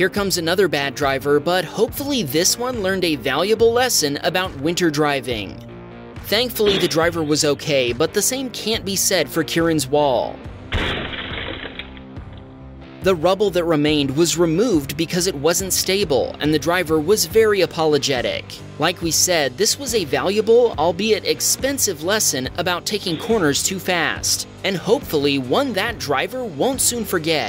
Here comes another bad driver, but hopefully this one learned a valuable lesson about winter driving. Thankfully, the driver was okay, but the same can't be said for Kieran's wall. The rubble that remained was removed because it wasn't stable, and the driver was very apologetic. Like we said, this was a valuable, albeit expensive lesson about taking corners too fast, and hopefully one that driver won't soon forget.